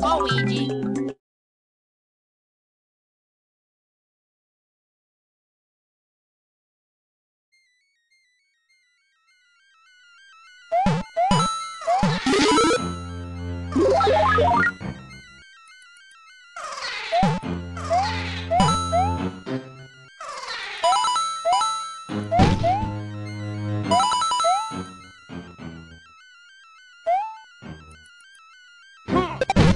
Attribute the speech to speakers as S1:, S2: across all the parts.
S1: Luigi.
S2: What?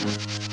S2: Thank